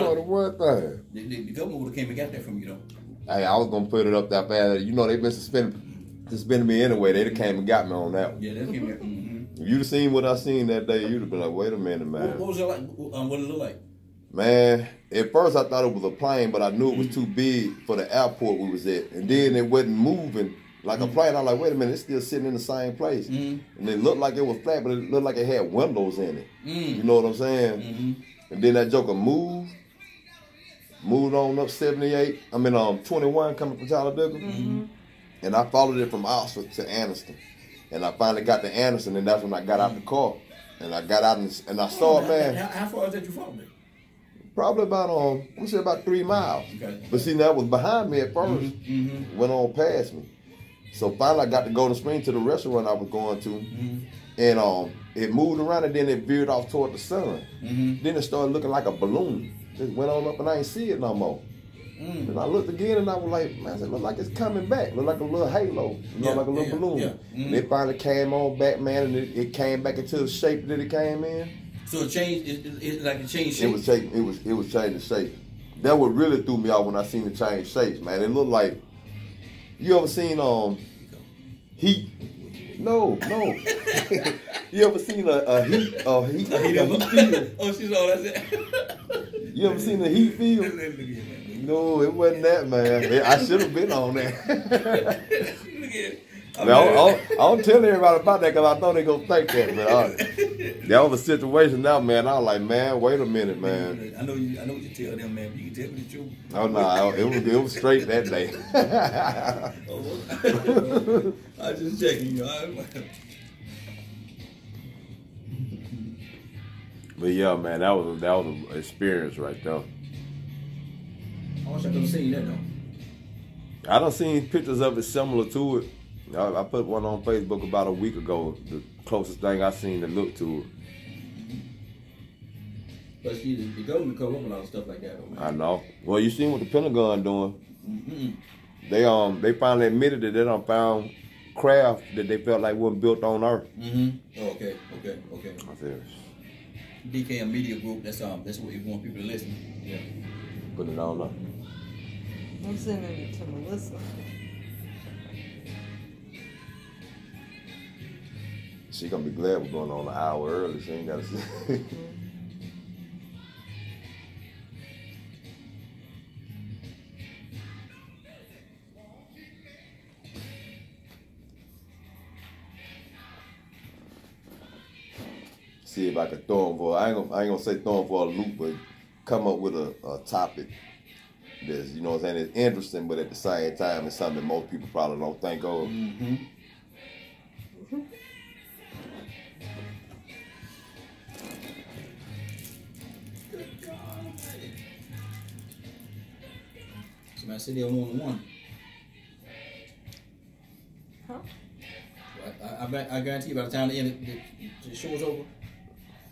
For the one thing. The, the, the government would have came and got that from you though. Hey, I was gonna put it up that bad. You know they've been suspending suspending me anyway. They'd have came and got me on that. one. Yeah, they came. Mm-hmm. If you'd have seen what I seen that day, you'd have been like, wait a minute, man. What, what was it like? Um, what did it look like? Man, at first I thought it was a plane, but I knew it was too big for the airport we was at. And then it wasn't moving like a plane. I'm like, wait a minute, it's still sitting in the same place. Mhm. And it looked like it was flat, but it looked like it had windows in it. Mm. You know what I'm saying? Mm-hmm. And then that joker moved, moved on up 78. I mean, um, 21 coming from Talladega. And I followed it from Oxford to Anniston. And I finally got to Anderson, and that's when I got out the car. And I got out and, and I saw it, man. How, how far that you followed it? Probably about um, we say about three miles. Okay. But see, that was behind me at 1st Mm-hmm. Went on past me. So finally, I got to Golden Spring to the restaurant I was going to, Mm-hmm. and um, it moved around and then it veered off toward the sun. Mm-hmm. Then it started looking like a balloon. Just went on up and I ain't see it no more. Mm. And I looked again and I was like, man, it look like it's coming back. Look like a little halo, you know, Yeah, like a little yeah, balloon. yeah. Mhm. And it finally came on back, man, and it, it came back into the shape that it came in. So it changed. It, it, it like it changed shape. It was taking, it was it was changing shape. That what really threw me off when I seen it change shapes, man. It looked like you ever seen um heat? No, no. you ever seen a, a heat a heat, a heat field? oh, she's all that's it. You ever seen a heat field? Look at that. No, it wasn't that, man. I should have been on that. I, mean, I, don't, I, don't, tell everybody about that because I know they gonna think that. But I, that was a situation now, man. I was like, man, wait a minute, man. I know you. I know what you tell them, man. You can tell me the truth. Oh no, it was it was straight that day. Oh, I just checking you. But yeah, man, that was that was an experience right there. I wish I could have seen that though. I done seen pictures of it similar to it. I, I put one on Facebook about a week ago. The closest thing I seen to look to it. But see, the, the government cover up a lot of stuff like that, though, I know. Well, you seen what the Pentagon doing? Mm-hmm. They um they finally admitted that they done found craft that they felt like wasn't built on Earth. Mm-hmm. Oh, okay, okay, okay. I said, DKM Media Group. That's um. That's what you want people to listen. Yeah. put it on up. I'm sending it to Melissa. She gonna be glad we're going on an hour early. She ain't gotta see. see if I can throw them for. I ain't gonna, I ain't gonna say throw them for a loop, but come up with a, a topic that's you know what I'm saying. It's interesting, but at the same time, it's something most people probably don't think of. Mm-hmm. Somebody said they only want one. Huh? I, I, I, I guarantee you by the time the, end, the, the show's over,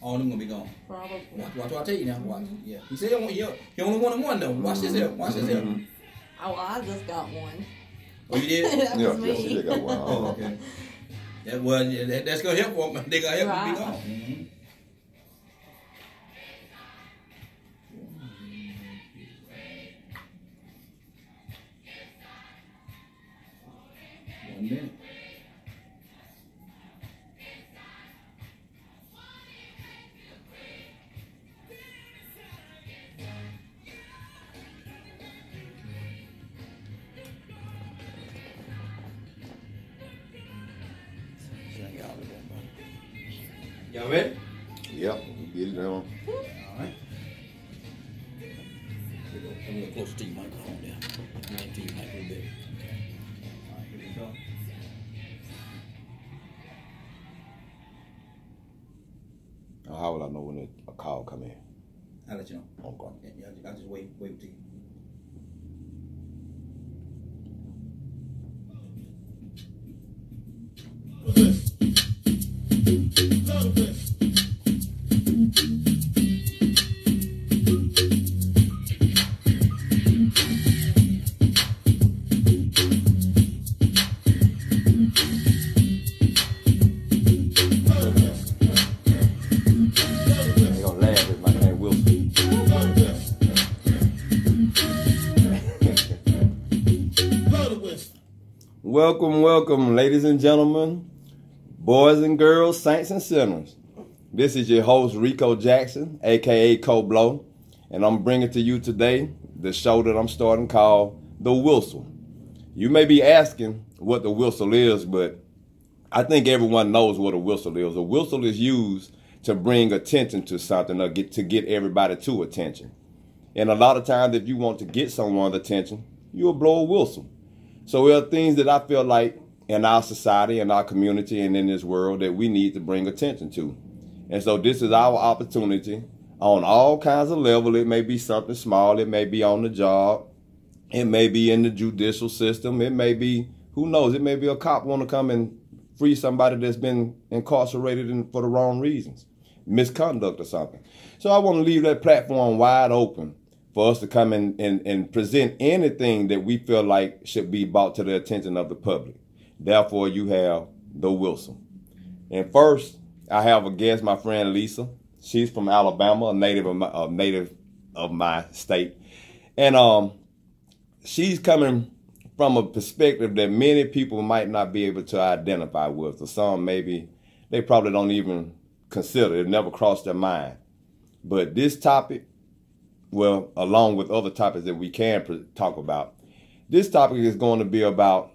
all of them gonna be gone. Probably. Watch, watch what I tell you now. Watch. Yeah. He said he only, he only wanted one though. Watch this here. Watch this here. Oh, I just got one. Oh, you did? that Yeah, was yeah, she did got one. Oh, okay. That well, yeah, that, that's gonna help them. They gonna help them be Right. gone. Mhm. Welcome, welcome, ladies and gentlemen, boys and girls, saints and sinners. This is your host, Rico Jackson, aka Co Blow, and I'm bringing to you today the show that I'm starting called The Whistle. You may be asking what the whistle is, but I think everyone knows what a whistle is. A whistle is used to bring attention to something or get to get everybody to attention. And a lot of times, if you want to get someone's attention, you'll blow a whistle. So there are things that I feel like in our society, in our community, and in this world that we need to bring attention to. And so this is our opportunity on all kinds of level. It may be something small. It may be on the job. It may be in the judicial system. It may be, who knows, it may be a cop want to come and free somebody that's been incarcerated in, for the wrong reasons misconduct or something. So I want to leave that platform wide open for us to come in and, and present anything that we feel like should be brought to the attention of the public. Therefore, you have the Whistle. And first, I have a guest, my friend Lisa. She's from Alabama, a native of my, a native of my state, and um, she's coming from a perspective that many people might not be able to identify with, or some maybe they probably don't even consider. It never crossed their mind. But this topic, well, along with other topics that we can talk about, this topic is going to be about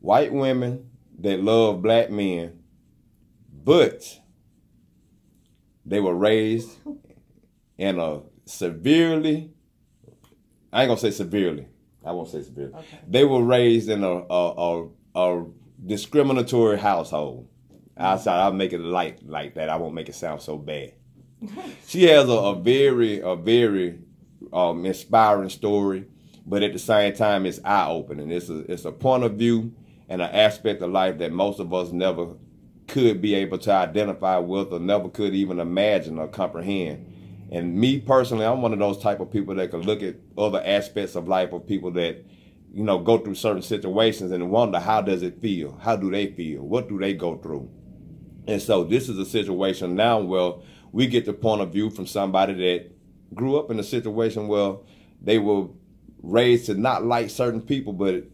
white women that love black men, but they were raised in a severely, I ain't gonna say severely, I won't say severely. Okay. They were raised in a, a, a, a discriminatory household. Outside, I'll make it light like that. I won't make it sound so bad. She has a, a, very, a very um, inspiring story, but at the same time, it's eye opening. It's a, it's a point of view and an aspect of life that most of us never could be able to identify with or never could even imagine or comprehend. And me personally, I'm one of those type of people that can look at other aspects of life of people that, you know, go through certain situations and wonder how does it feel? How do they feel? What do they go through? And so this is a situation now where we get the point of view from somebody that grew up in a situation where they were raised to not like certain people, but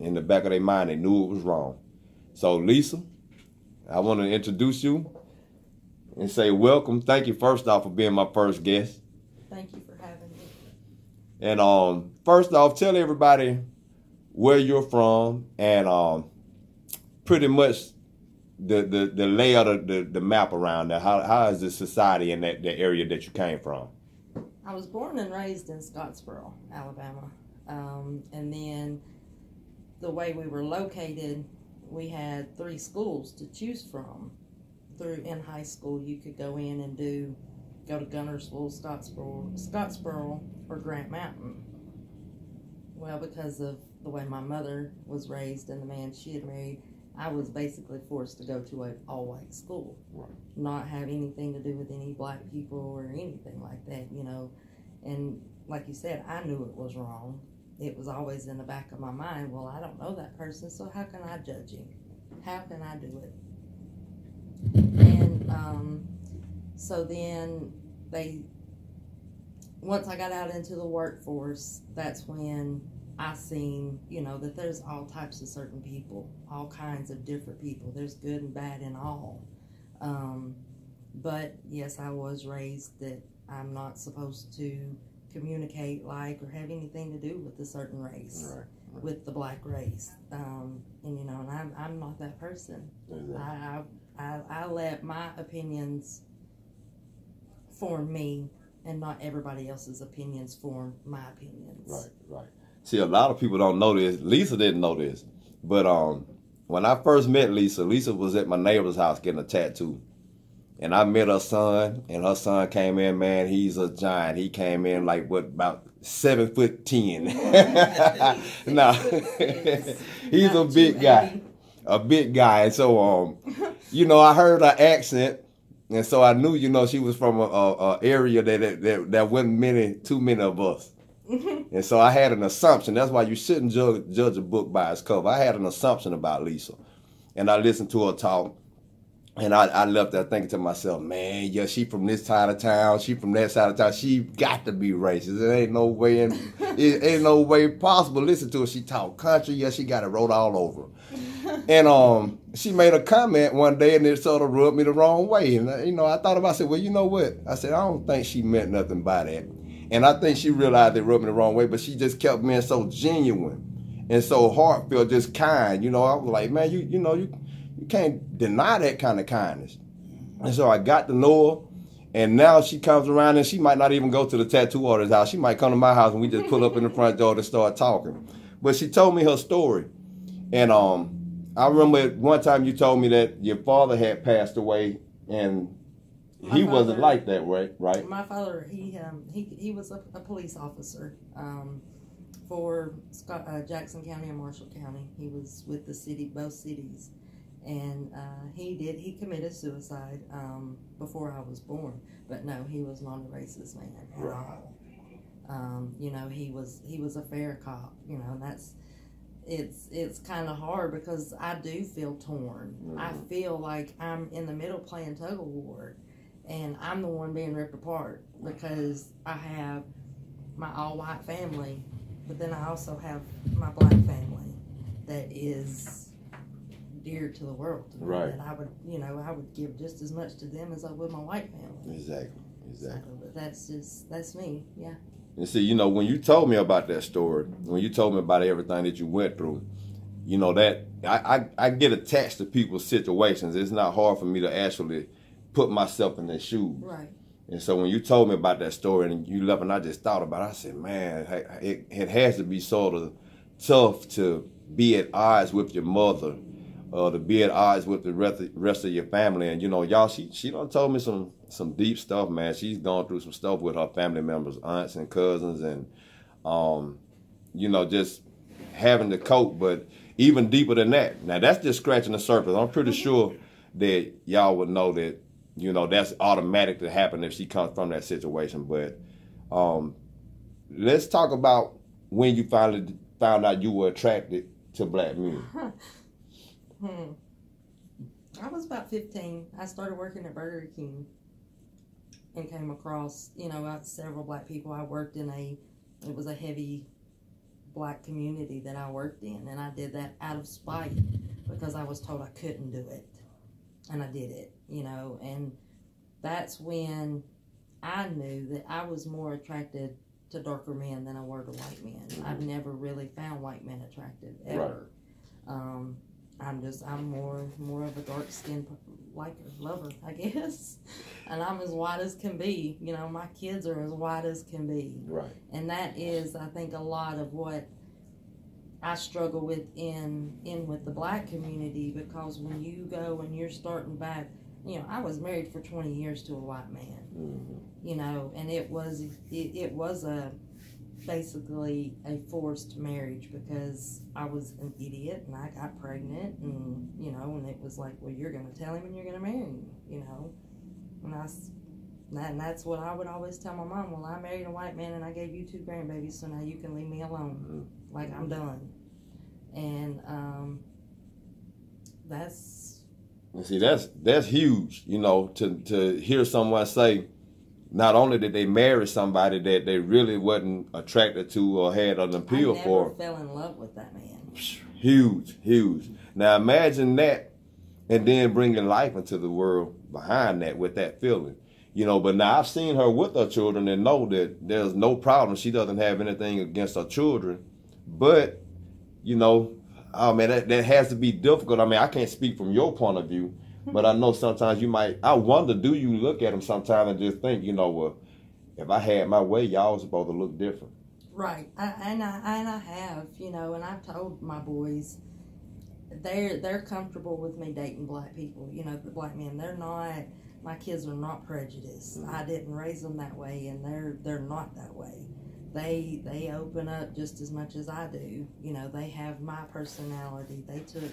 in the back of their mind, they knew it was wrong. So, Lisa, I want to introduce you and say welcome. Thank you first off for being my first guest. Thank you for having me. And um, first off, tell everybody where you're from and um, pretty much the the the layout of the, the map around there? How how is the society in that the area that you came from? I was born and raised in Scottsboro, Alabama, um, and then the way we were located, we had three schools to choose from. Through in high school, you could go in and do go to Guntersville, Scottsboro, Scottsboro, or Grant Mountain. Well, because of the way my mother was raised and the man she had married, I was basically forced to go to an all white school, right. not have anything to do with any black people or anything like that, you know. And like you said, I knew it was wrong. It was always in the back of my mind. Well, I don't know that person, so how can I judge him? How can I do it? And um, so then they, once I got out into the workforce, that's when I seen, you know, that there's all types of certain people, all kinds of different people. There's good and bad in all. Um, but yes, I was raised that I'm not supposed to communicate like or have anything to do with a certain race, right, right. with the black race. Um, and you know, and I'm I'm not that person. Exactly. I, I I let my opinions form me, and not everybody else's opinions form my opinions. Right, right. See, a lot of people don't know this. Lisa didn't know this. But um, when I first met Lisa, Lisa was at my neighbor's house getting a tattoo. And I met her son, and her son came in, man, he's a giant. He came in like, what, about seven foot ten. now, he's a big guy. A big guy. And so, um, you know, I heard her accent, and so I knew, you know, she was from a, a, a area that, that, that wasn't many, too many of us. And so I had an assumption. That's why you shouldn't judge, judge a book by its cover. I had an assumption about Lisa. And I listened to her talk. And I, I left there thinking to myself, man, yeah, she from this side of town, she from that side of town. She got to be racist. It ain't no way, in, it ain't no way possible. Listen to her. She talk country. Yeah, she got it wrote all over. her. and um, she made a comment one day, and it sort of rubbed me the wrong way. And uh, you know, I thought about, I said, well, you know what? I said, I don't think she meant nothing by that. And I think she realized it rubbed me the wrong way, but she just kept being so genuine and so heartfelt, just kind. You know, I was like, man, you you know, you you can't deny that kind of kindness. And so I got to know her, and now she comes around and she might not even go to the tattoo artist's house. She might come to my house and we just pull up in the front door to start talking. But she told me her story. And um, I remember one time you told me that your father had passed away and he My wasn't like that, right? Right? My father, he um, he he was a, a police officer um, for Scott, uh, Jackson County and Marshall County. He was with the city, both cities, and uh, he did he committed suicide um, before I was born. But no, he was not a racist man at Right. all. Um, you know, he was he was a fair cop. You know, and that's it's it's kind of hard because I do feel torn. I Mhm. feel like I'm in the middle playing tug of war, and I'm the one being ripped apart because I have my all white family, but then I also have my black family that is dear to the world. To Right. And I would, you know, I would give just as much to them as I would my white family. Exactly. Exactly. So, but that's just that's me. Yeah. And see, you know, when you told me about that story, when you told me about everything that you went through, you know that I, I, I get attached to people's situations. It's not hard for me to actually put myself in their shoes. Right. And so when you told me about that story and you left, and I just thought about it, I said, man, it, it has to be sort of tough to be at odds with your mother, uh, to be at odds with the rest of, rest of your family. And you know, y'all, she she done told me some some deep stuff, man. She's gone through some stuff with her family members, aunts and cousins, and um, you know, just having to cope. But even deeper than that, now that's just scratching the surface. I'm pretty sure that y'all would know that you know that's automatic to happen if she comes from that situation. But um, let's talk about when you finally found out you were attracted to black men. Hmm. I was about 15. I started working at Burger King and came across, you know, several black people. I worked in a, it was a heavy black community that I worked in, and I did that out of spite because I was told I couldn't do it. And I did it, you know, and that's when I knew that I was more attracted to darker men than I were to white men. I've never really found white men attractive, ever. Um, I'm just I'm more more of a dark skinned liker lover, I guess. And I'm as white as can be. You know, my kids are as white as can be. Right. And that is I think a lot of what I struggle with in in with the black community because when you go and you're starting back you know, I was married for 20 years to a white man, Mhm. you know, and it was it, it was a basically a forced marriage because I was an idiot and I got pregnant and you know and it was like well you're gonna tell him and you're gonna marry him you know and I and that's what I would always tell my mom well I married a white man and I gave you two grandbabies so now you can leave me alone like I'm done and um that's And see, that's that's huge. You know, to to hear someone say, not only did they marry somebody that they really wasn't attracted to or had an I appeal never for, fell in love with that man huge, huge. Now imagine that, and then bringing life into the world behind that with that feeling. You know, but now I've seen her with her children and know that there's no problem. She doesn't have anything against her children, but you know, oh man, that, that has to be difficult. I mean, I can't speak from your point of view, hmm. but I know sometimes you might. I wonder, do you look at them sometimes and just think, you know, well, if I had my way, y'all was supposed to look different. Right, I, and I and I have, you know, and I've told my boys, they're they're comfortable with me dating black people. You know, the black men. They're not. My kids are not prejudiced. Hmm. I didn't raise them that way, and they're they're not that way. They they open up just as much as I do. You know, they have my personality. They took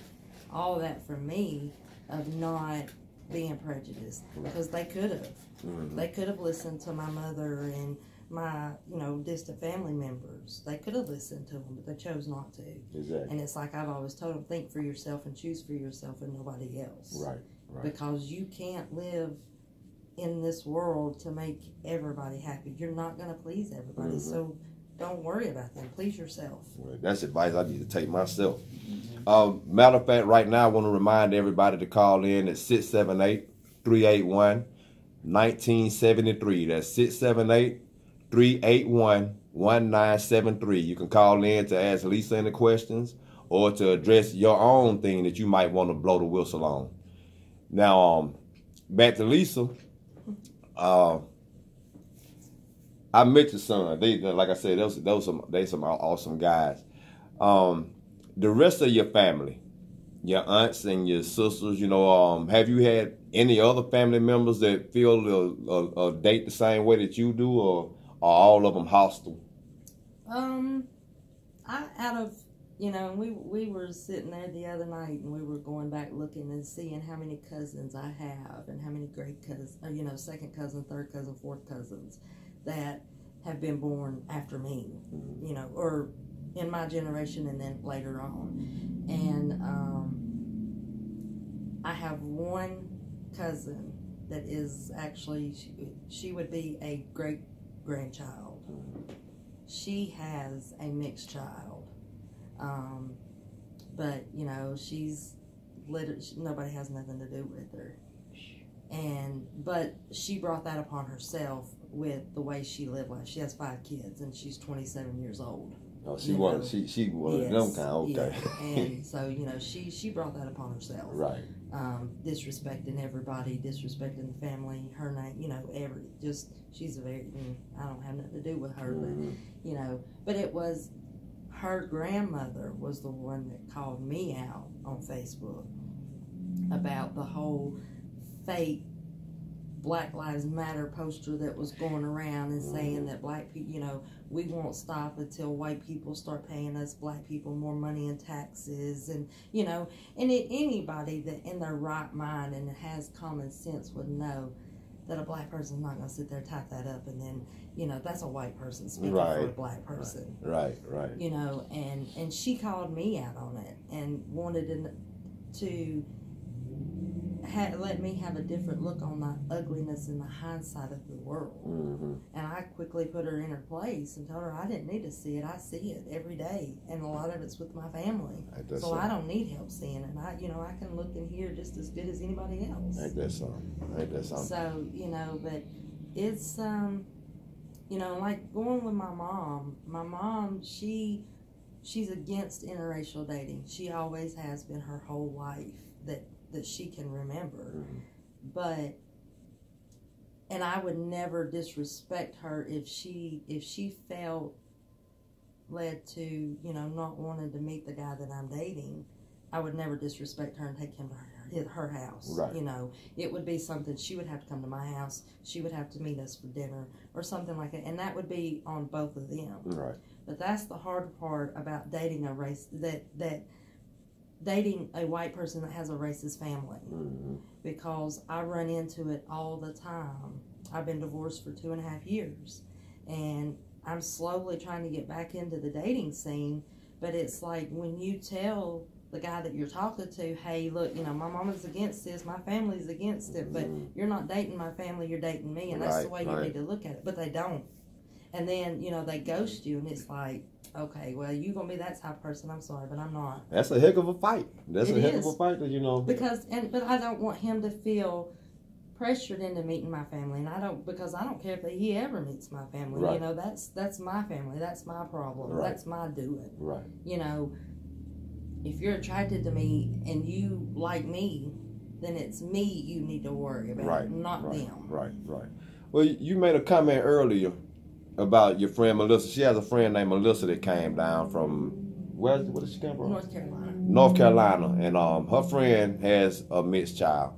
all that from me of not being prejudiced because they could have. Mhm. They could have listened to my mother and my, you know, distant family members. They could have listened to them, but they chose not to. Exactly. And it's like I've always told them, think for yourself and choose for yourself and nobody else. Right. Right. because you can't live in this world to make everybody happy. You're not going to please everybody. Mhm. So don't worry about them. Please yourself. Well, That's advice I need to take myself. Um, matter of fact, right now I want to remind everybody to call in at 678 381 1973. That's 678 381 1973. You can call in to ask Lisa any questions or to address your own thing that you might want to blow the whistle on. Now, um, back to Lisa. Uh, I met your son. They, like I said, those those some they some awesome guys. Um, the rest of your family, your aunts and your sisters, you know, um, have you had any other family members that feel or, date the same way that you do, or are all of them hostile? Um, I out of you know we we were sitting there the other night and we were going back looking and seeing how many cousins I have and how many great cousins, you know, second cousin, third cousin, fourth cousins that have been born after me, you know, or in my generation and then later on. And um, I have one cousin that is actually, she, she would be a great grandchild. She has a mixed child. Um, but, you know, she's literally, nobody has nothing to do with her. And, but she brought that upon herself with the way she lived life. She has five kids and she's 27 years old. Oh, she was know, she she was Yes, them kind. Okay. yeah. and so you know she she brought that upon herself. right. Um, disrespecting everybody, disrespecting the family, her name, you know, every just she's a very. mm, I don't have nothing to do with her, Mhm. but you know, but it was her grandmother was the one that called me out on Facebook about the whole fake Black Lives Matter poster that was going around and saying that black people, you know, we won't stop until white people start paying us black people more money in taxes, and you know, and it, anybody that in their right mind and has common sense would know that a black person's not going to sit there type that up and then you know that's a white person speaking for a black person Right. Right. you know, and and she called me out on it and wanted to, to ha- let me have a different look on my ugliness in the hindsight of the world. hmm And I quickly put her in her place and told her I didn't need to see it. I see it every day, and a lot of it's with my family. That So something? I don't need help seeing it. I, you know, I can look and hear just as good as anybody else. Ain't that something? Ain't that something? So, you know, but it's um you know, like going with my mom. My mom, she she's against interracial dating. She always has been her whole life that that she can remember. Mhm. But and I would never disrespect her if she if she felt led to, you know, not wanting to meet the guy that I'm dating. I would never disrespect her and take him to her, her house. Right. You know, it would be something she would have to come to my house. She would have to meet us for dinner or something like that, and that would be on both of them. Right. But that's the hard part about dating a race that that dating a white person that has a racist family hmm because I run into it all the time. I've been divorced for two and a half years, and I'm slowly trying to get back into the dating scene. But it's like when you tell the guy that you're talking to, hey, look, you know, my mama's against this, my family's against it, but Mhm. you're not dating my family, you're dating me, and that's the way Right, you need to look at it. But they don't. And then, you know, they ghost you, and it's like, okay, well, you're going to be that type of person. I'm sorry, but I'm not. That's a heck of a fight. That's It a heck is. of a fight that you know. because and but I don't want him to feel pressured into meeting my family, and I don't because I don't care if he ever meets my family. Right. You know, that's that's my family, that's my problem, Right. that's my doing. Right. You know, if you're attracted to me and you like me, then it's me you need to worry about, Right, not right, them. Right, right. Well, you made a comment earlier about your friend Melissa. She has a friend named Melissa that came down from where? Where did she come from? North Carolina. North Carolina, and um, her friend has a mixed child,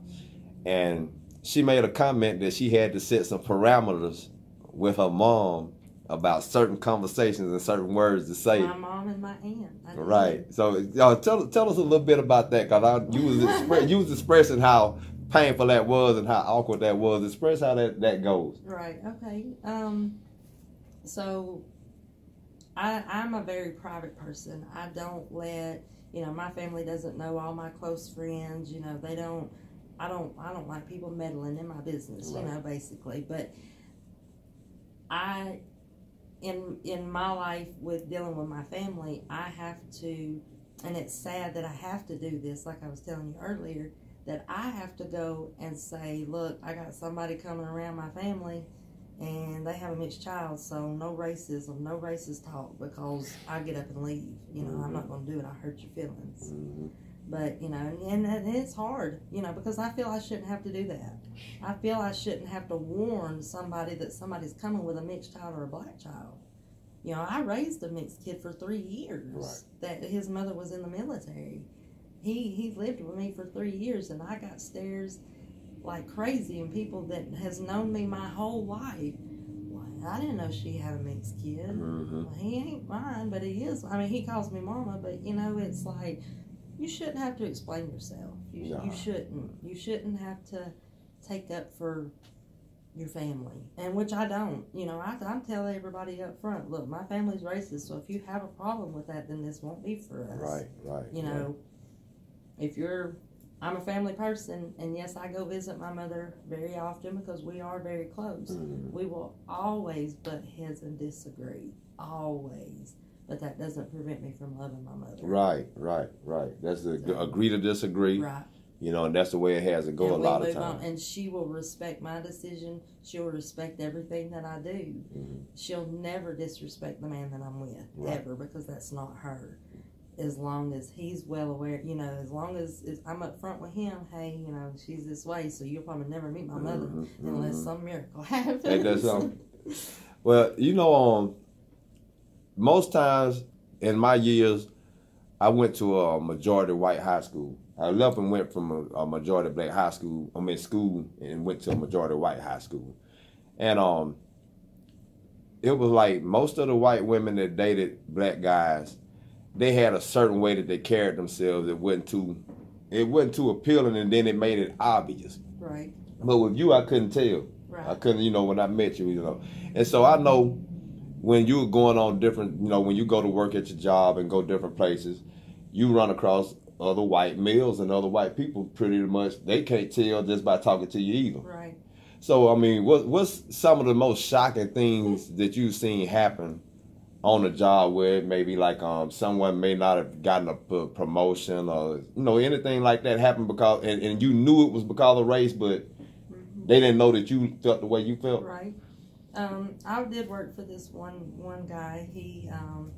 and she made a comment that she had to set some parameters with her mom about certain conversations and certain words to say. My mom and my aunt. Right. So, tell tell us a little bit about that, cause I, you was expre- you was expressing how painful that was and how awkward that was. Express how that that goes. Right. Okay. Um. So, I I'm a very private person. I don't let you know my family doesn't know all my close friends. You know they don't. I don't I don't like people meddling in my business, Right. you know, basically. But I in in my life with dealing with my family, I have to and it's sad that I have to do this, like I was telling you earlier, that I have to go and say, Look, I got somebody coming around my family and they have a mixed child, so no racism, no racist talk because I get up and leave. You know, I'm not gonna do it, I hurt your feelings. Mhm. But you know, and, and it's hard, you know, because I feel I shouldn't have to do that. I feel I shouldn't have to warn somebody that somebody's coming with a mixed child or a black child. You know, I raised a mixed kid for three years. Right. That his mother was in the military. He he lived with me for three years, and I got stares like crazy, and people that has known me my whole life. Well, I didn't know she had a mixed kid. Mhm. Well, he ain't mine, but he is. I mean, he calls me mama, but you know, it's like you shouldn't have to explain yourself. You, Nah. you shouldn't. You shouldn't have to take up for your family, and which I don't. You know, I, I tell everybody up front, look, my family's racist, so if you have a problem with that, then this won't be for us. Right, right. You know, if you're, I'm a family person, and yes, I go visit my mother very often because we are very close. Mhm. We will always butt heads and disagree. Always. But that doesn't prevent me from loving my mother. Right, right, right. That's the agree to disagree. Right. You know, and that's the way it has to go and a lot of times. And she will respect my decision. She'll respect everything that I do. Mhm. She'll never disrespect the man that I'm with, Right. ever, because that's not her. As long as he's well aware, you know, as long as, I'm up front with him, hey, you know, she's this way, so you'll probably never meet my mother Mhm, unless mhm. some miracle happens. Ain't that something? Well, you know, um, most times in my years, I went to a majority white high school. I left and went from a, a majority black high school. I'm in school and went to a majority white high school, and um, it was like most of the white women that dated black guys, they had a certain way that they carried themselves. It wasn't too, it wasn't too appealing, and then it made it obvious. right, But with you, I couldn't tell. Right. I couldn't, you know, when I met you, you know. And so I know when you're going on different, you know, when you go to work at your job and go different places, you run across other white males and other white people pretty much they can't tell just by talking to you either. Right. So I mean, what what's some of the most shocking things that you've seen happen on a job where maybe like um someone may not have gotten a p- promotion or you know anything like that happened because and, and you knew it was because of race, but Mhm. they didn't know that you felt the way you felt. Right. Um, I did work for this one one guy. He um,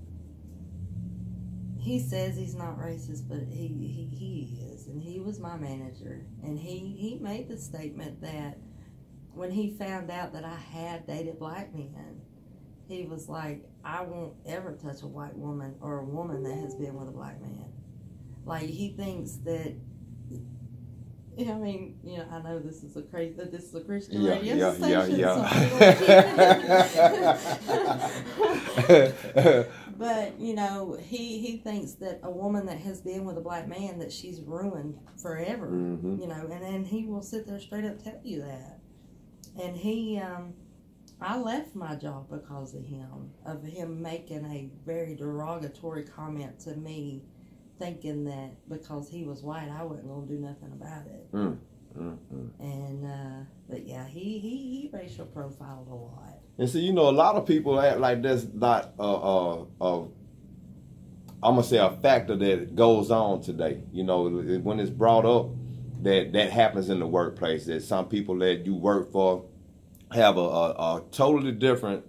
he says he's not racist, but he, he he is, and he was my manager, and he he made the statement that when he found out that I had dated black men, he was like, I won't ever touch a white woman or a woman that has been with a black man. Like he thinks that. Yeah, I mean, you know, I know this is a crazy, that this is a Christian Yeah, radio yeah, yeah, station, yeah. so keep it. But you know, he he thinks that a woman that has been with a black man that she's ruined forever. Mhm. You know, and then he will sit there straight up tell you that. And he, um, I left my job because of him, of him making a very derogatory comment to me, thinking that because he was white, I wasn't gonna do nothing about it. Mm, mm. And uh, but yeah, he he he racial profiled a lot. And see, you know, a lot of people act like that's not a, a, a I'm gonna say a factor that goes on today. You know, when it's brought up that that happens in the workplace, that some people that you work for have a, a, a totally different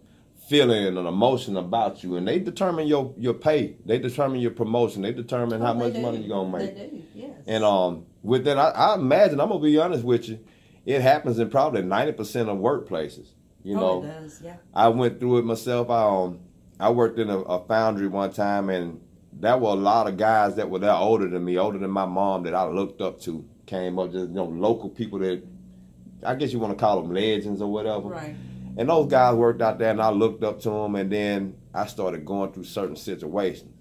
feeling and an emotion about you, and they determine your your pay, they determine your promotion, they determine how Oh, they much do. money you're gonna make. They do, yes. And um, with that, I, I imagine I'm gonna be honest with you, it happens in probably ninety percent of workplaces. You oh, know, it does, yeah. I went through it myself. I um, I worked in a, a foundry one time, and there were a lot of guys that were there older than me, older than my mom, that I looked up to. Came up just you know local people that I guess you want to call them legends or whatever. Right. And those guys worked out there, and I looked up to them, and then I started going through certain situations,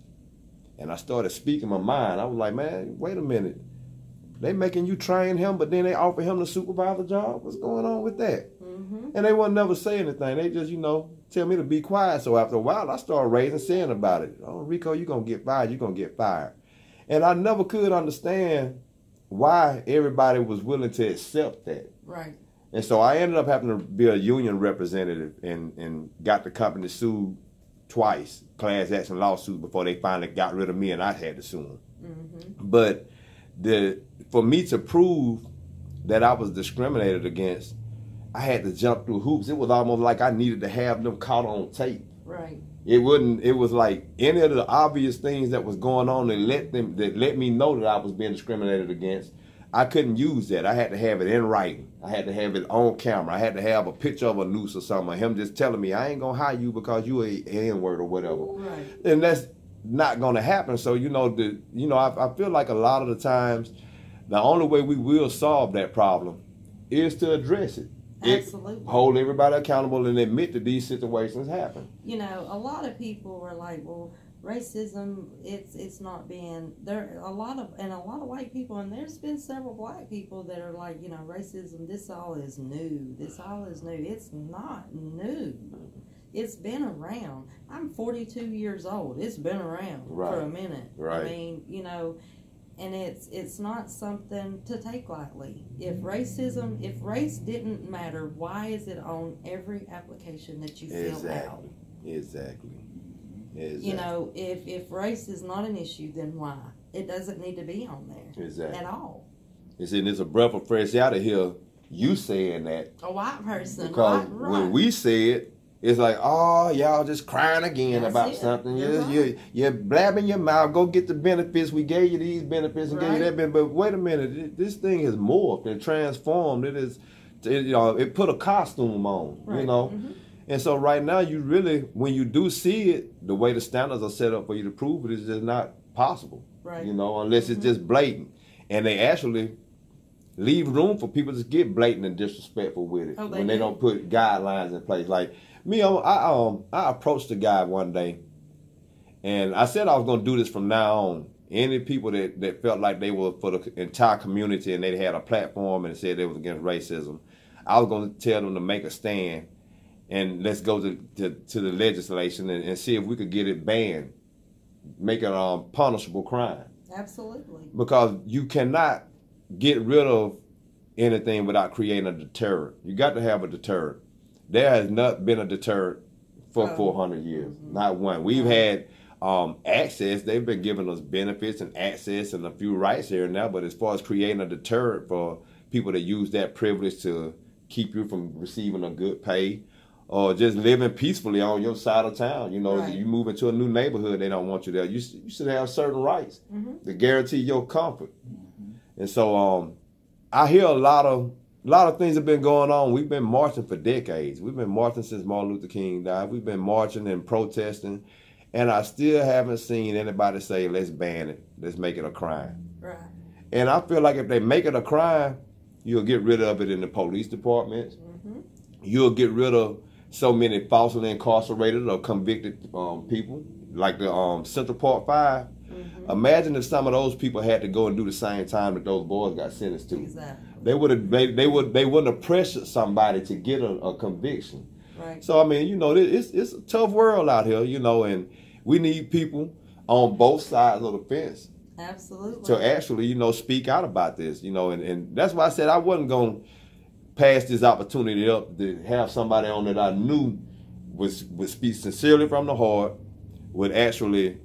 and I started speaking my mind. I was like, man, wait a minute. They making you train him, but then they offer him the supervisor job. What's going on with that? Mm-hmm. And they wouldn't never say anything. They just, you know, tell me to be quiet. So after a while, I started raising saying about it. Oh, Rico, you're going to get fired. You're going to get fired. And I never could understand why everybody was willing to accept that. Right. And so I ended up having to be a union representative and, and got the company sued twice, class action lawsuit, before they finally got rid of me and I had to sue them. Mm-hmm. But the for me to prove that I was discriminated against, I had to jump through hoops. It was almost like I needed to have them caught on tape. Right. It wouldn't. It was like any of the obvious things that was going on that let them that let me know that I was being discriminated against. I couldn't use that. I had to have it in writing. I had to have it on camera. I had to have a picture of a noose or something. Him just telling me I ain't gonna hire you because you a N word or whatever. Right. And that's not gonna happen. So you know the you know I, I feel like a lot of the times the only way we will solve that problem is to address it. It- Absolutely. hold everybody accountable and admit that these situations happen. you know, a lot of people are like, "Well, racism, it's it's not being there." A lot of and a lot of white people, and there's been several black people that are like, you know, racism. This all is new. This all is new. It's not new. It's been around. I'm 42 years old. It's been around for a minute. Right. I mean, you know, and it's it's not something to take lightly. If racism, if race didn't matter, why is it on every application that you fill out? Exactly. Exactly. You know, if if race is not an issue, then why? It doesn't need to be on there Exactly. at all. It's in it's a breath of fresh out of here. You saying that A white person, because right? right. when we say it, it's like, oh, y'all just crying again That's about it. something. You're You're, right. you're, blabbing your mouth. Go get the benefits. We gave you these benefits and gave you that benefit. But wait a minute, this thing has morphed and transformed. It is, it, you know, it put a costume on. You Right. know. Mhm. And so right now, you really, when you do see it, the way the standards are set up for you to prove it is just not possible. right? You know, unless it's Mhm. just blatant, and they actually leave room for people to get blatant and disrespectful with it Oh, they when they do? don't put guidelines in place. Like me, I, I um I approached a guy one day, and I said I was going to do this from now on. Any people that, that felt like they were for the entire community and they had a platform and said they was against racism, I was going to tell them to make a stand and let's go to to, to the legislation and, and see if we could get it banned, make it a um, punishable crime Absolutely. because you cannot get rid of anything without creating a deterrent. You got to have a deterrent. There has not been a deterrent for Oh. 400 years, Mhm. not one. We've had um, access. They've been giving us benefits and access and a few rights here and there. But as far as creating a deterrent for people that use that privilege to keep you from receiving a good pay or just living peacefully on your side of town, you know, Right. you move into a new neighborhood, they don't want you there. You, you should have certain rights hmm to guarantee your comfort. And so um, I hear a lot of a lot of things have been going on. We've been marching for decades. We've been marching since Martin Luther King died. We've been marching and protesting, and I still haven't seen anybody say, "Let's ban it. Let's make it a crime." Right. And I feel like if they make it a crime, you'll get rid of it in the police departments. hmm You'll get rid of so many falsely incarcerated or convicted um, people, like the um, Central Park Five. hmm Imagine if some of those people had to go and do the same time that those boys got sentenced to. Exactly. They would have they, they would they wouldn't have pressured somebody to get a, a conviction. Right. So I mean, you know, it- it's it's a tough world out here, you know, and we need people on both sides of the fence Absolutely. to actually, you know, speak out about this, you know, and, and that's why I said I wasn't gonna pass this opportunity up to have somebody on that I knew was would speak sincerely from the heart, would actually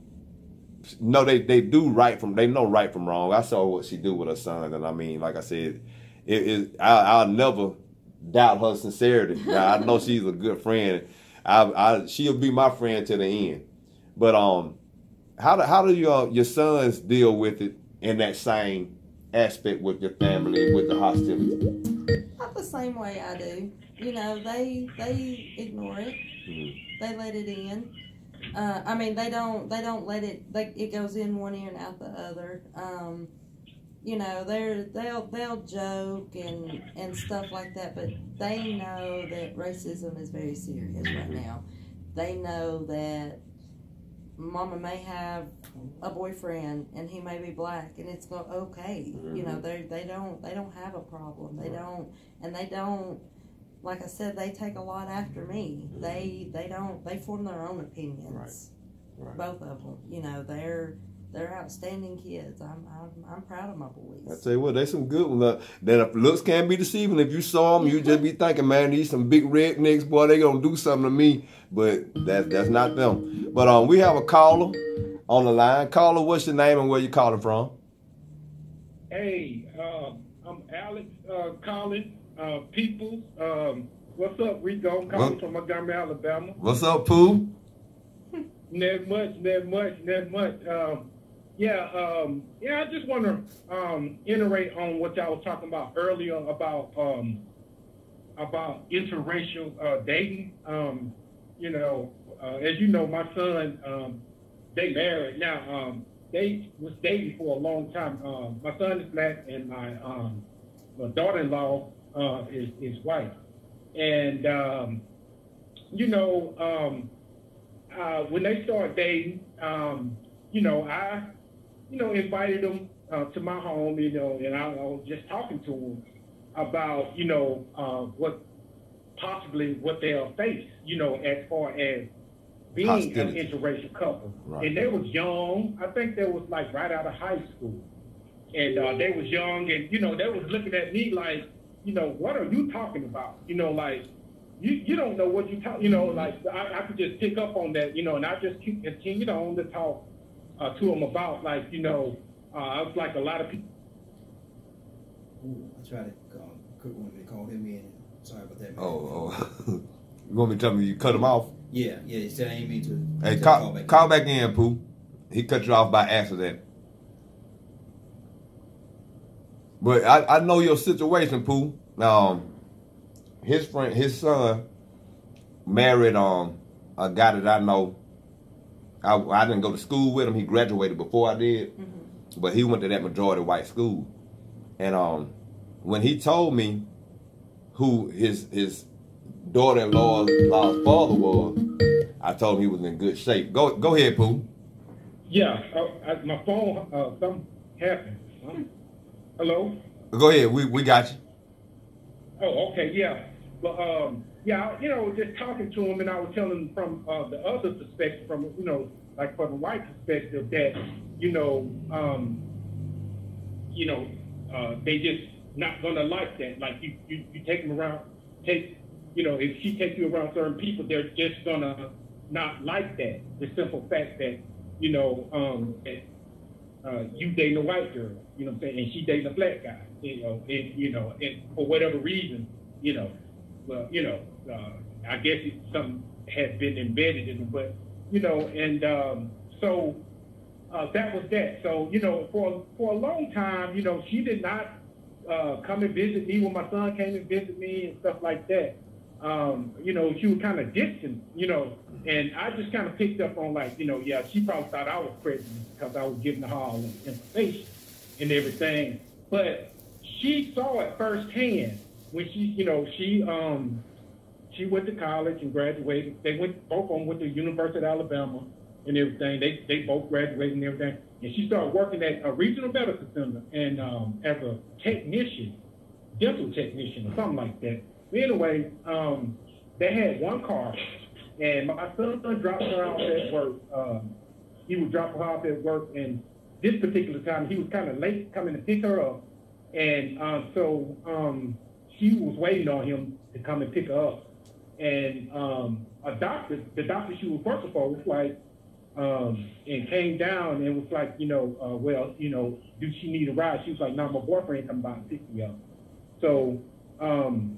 know they, they do right from they know right from wrong. I saw what she do with her son, and I mean, like I said, it is I, I'll never doubt her sincerity. I know she's a good friend. I, I she'll be my friend to the end. But um, how do how do your your sons deal with it in that same aspect with your family with the hostility? The same way I do. You know, they they ignore it. Mhm. They let it in. Uh, I mean, they don't they don't let it. They, it goes in one ear and out the other. Um, you know, they're they'll they'll joke and and stuff like that, but they know that racism is very serious right now. They know that Mama may have a boyfriend and he may be black and it's go okay. You know, mm-hmm. they they don't they don't have a problem. They Right. don't and they don't like I said, they take a lot after me. Mm-hmm. They they don't they form their own opinions. Right. Both of them. You know, they're they're outstanding kids. I'm I'm, I'm proud of my boys. I tell you what, they some good ones. Uh, That if looks can't be deceiving. If you saw them, you just be thinking, man, these some big rednecks, boy, they gonna do something to me. But that's that's not them. But um, we have a caller on the line. Caller, what's your name and where you calling from? Hey, uh, I'm Alex uh, Collins, uh, Peoples. Um, what's up, Rico? I'm calling What? from Montgomery, Alabama. What's up, Pooh? Not much, not much, not much. Um, yeah, um, yeah. I just want to um, iterate on what y'all was talking about earlier about um, about interracial uh, dating. Um, you know, uh, as you know, my son um, they married now. Um, they was dating for a long time. My son is black, and my my daughter-in-law uh, is is white, and you know. Uh, when they started dating, you know, I, you know, invited them uh, to my home, you know, and I, I was just talking to them about, you know, uh, what possibly what they'll face, you know, as far as being Hostility. an interracial couple. Right. And they was young. I think they was like right out of high school, and uh, they was young, and you know, they was looking at me like, you know, what are you talking about? You know, like you, you don't know what you talk. You know, like I, I could just pick up on that. You know, and I just keep continued on to talk uh, to him about like you know, uh, I was like a lot of people. Ooh, I tried to um, quick one. They called him in. Sorry about that. man. Oh, oh. you want me to tell me you cut him off? Yeah, yeah. He said I ain't mean to. Hey, to call, back. call back in, Pooh. He cut you off by accident. But I, I know your situation, Pooh. Um, his friend, his son, married um a guy that I know. I, I didn't go to school with him. He graduated before I did, but he went to that majority white school. And um, when he told me who his his daughter-in-law's law's father was, I told him he was in good shape. Go go ahead, Pooh. Yeah, uh, I, my phone, uh, something happened. Huh? Hello. Go ahead. We we got you. Oh, okay, yeah. But um, yeah, you know, just talking to him, and I was telling him from uh, the other perspective, from you know, like from the white perspective, that you know, um, you know, uh, they just not gonna like that. Like you, you, you take them around, take, you know, if she takes you around certain people, they're just gonna not like that. The simple fact that, you know, um, that uh, you dating a white girl, you know what I'm saying, and she dating a black guy, you know, and you know, and for whatever reason, you know, well, you know, uh, I guess it, something has been embedded in them, but you know, and um, so uh, that was that. So you know, for for a long time, you know, she did not uh, come and visit me when my son came and visit me and stuff like that. Um, you know, she was kind of distant, you know, and I just kind of picked up on like, you know, yeah, she probably thought I was crazy because I was giving her all the information and everything. But she saw it firsthand when she, you know, she um she went to college and graduated. They went both of them went to the University of Alabama and everything. They they both graduated and everything. And she started working at a regional medical center and um, as a technician, dental technician or something like that. But anyway, um, they had one car, and my son dropped her off at work. Um, he would drop her off at work, and this particular time he was kind of late coming to pick her up, and um, so um, she was waiting on him to come and pick her up. And um, a doctor, the doctor she was working for, was like, um, and came down and was like, you know, uh, well, you know, do she need a ride? She was like, no, my boyfriend come by and pick me up. So um,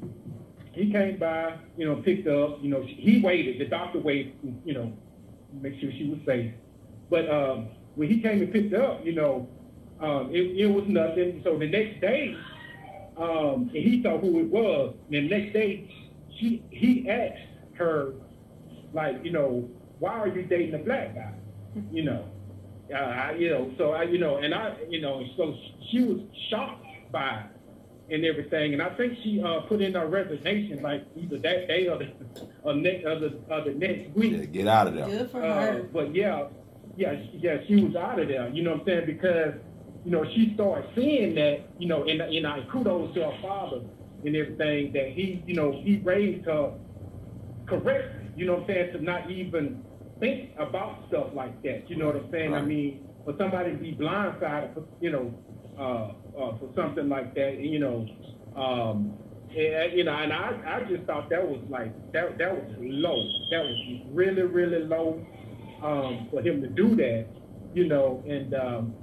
he came by, you know, picked up. You know, he waited. The doctor waited, you know, make sure she was safe. But um, when he came and picked up, you know, um, it, it was nothing. So the next day, um, and he thought who it was. And the next day, she he asked her, like, you know, why are you dating a black guy? You know, uh, I, you know, so I, you know, and I, you know, so she was shocked by it and everything, and I think she uh, put in her resignation like either that day or the, or next, or the, or the next week. Yeah, get out of there. Good for Uh, her. but yeah, yeah, she- yeah, she was out of there. You know what I'm saying? Because you know she started seeing that. You know, and and I kudos to her father and everything that he, you know, he raised her correctly. You know what I'm saying? To not even think about stuff like that. You know what I'm saying? I Right. mean, for somebody to be blindsided, for, you know, uh, uh, for something like that, you know, um, and, you know, and I, I just thought that was like that that was low. That was really really low um, for him to do that, you know, and um,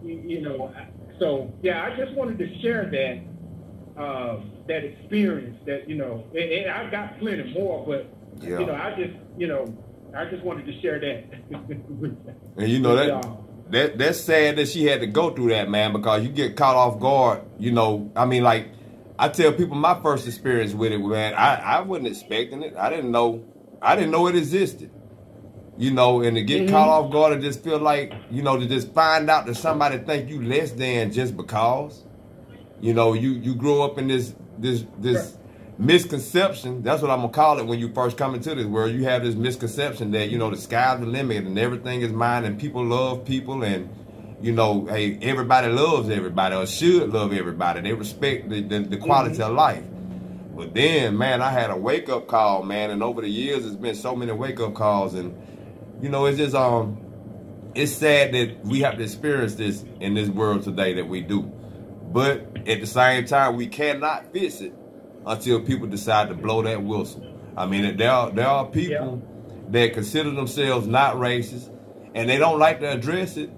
you, you know, so yeah, I just wanted to share that uh, that experience that you know, and, and I got plenty more, but Yeah. you know, I just you know, I just wanted to share that. And you know that that that's sad that she had to go through that, man, because you get caught off guard. You know, I mean, like I tell people my first experience with it, man. I I wasn't expecting it. I didn't know. I didn't know it existed. You know, and to get Mhm. caught off guard and just feel like, you know, to just find out that somebody think you less than just because. You know, you you grow up in this this this misconception. That's what I'm gonna call it when you first come into this world. You have this misconception that you know the sky's the limit and everything is mine and people love people and you know, hey, everybody loves everybody or should love everybody. They respect the, the, the quality of life. But then, man, I had a wake up call, man, and over the years, it's been so many wake up calls, and you know, it's just um, it's sad that we have to experience this in this world today that we do. But at the same time, we cannot fix it until people decide to blow that whistle. I mean, there are there are people that consider themselves not racist, and they don't like to address it.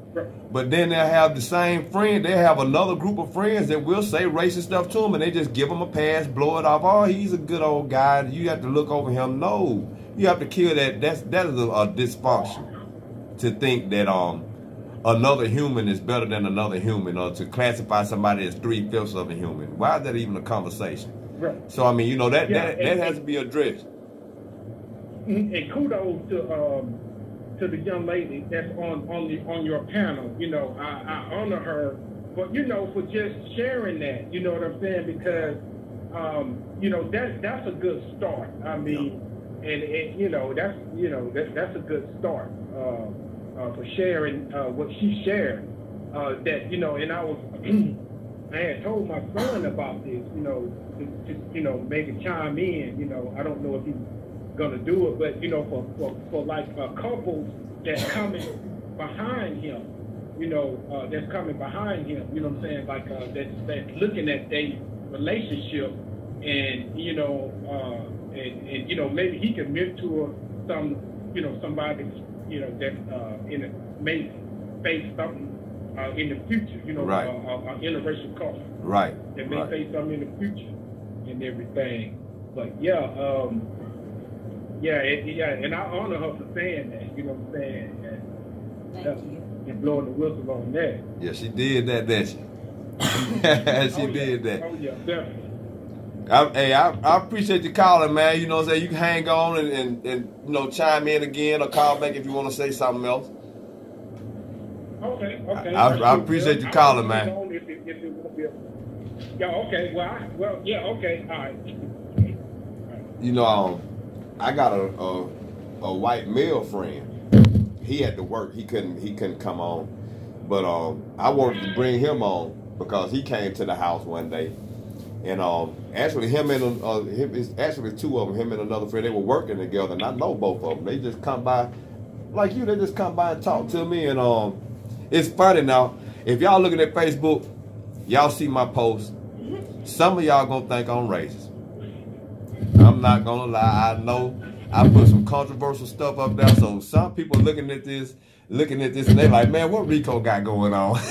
But then they'll have the same friend. They have another group of friends that will say racist stuff to them, and they just give them a pass, blow it off. Oh, he's a good old guy. You have to look over him. No, you have to kill that. That's that is a, a dysfunction to think that um another human is better than another human, or to classify somebody as three fifths of a human. Why is that even a conversation? right. So I mean, you know that Yeah, that, that has to be addressed. and kudos to um, to the young lady that's on on the on your panel. You know, I, I honor her, but you know, for just sharing that. You know what I'm saying? Because um, you know that that's a good start. I mean, and, and you know that's you know that that's a good start uh, uh, for sharing uh, what she shared. Uh, that you know, and I was. I had told my son about this, you know, to, to, you know, maybe chime in. You know, I don't know if he's gonna do it, but you know, for for, for like uh, couples that's coming behind him, you know, uh, that's coming behind him. You know what I'm saying? Like uh, that's that's looking at their relationship, and you know, uh, and, and you know, maybe he can mentor some, you know, somebody, you know, that uh, in a, may face something uh, in the future. You know, Right. uh, uh, uh, interracial couple Right. that may right. face something in the future and everything. But yeah, um, yeah, it, yeah, and I honor her for saying that. You know what I'm saying? And, Thank yeah, you. and blowing the whistle on that. Yeah, she did that, didn't she? she oh, did yeah. that. Oh yeah, definitely. I, hey, I, I appreciate you calling, man. You know what I'm saying? You can hang on and, and, and you know chime in again or call back if you want to say something else. Okay, okay. I- I appreciate you calling, man. If it, if it won't be a, yeah, okay. Well, I, well, yeah, okay. All right. You know, um, I got a, a a white male friend. He had to work. He couldn't he couldn't come on, but um, I wanted to bring him on because he came to the house one day, and um, actually him and uh, him it's actually two of them. Him and another friend. They were working together, and I know both of them. They just come by, like you. They just come by and talk to me, and um, it's funny now. If y'all looking at Facebook, y'all see my post. Some of y'all gonna think I'm racist. I'm not gonna lie. I know I put some controversial stuff up there, so some people looking at this, looking at this, and they like, man, what Rico got going on?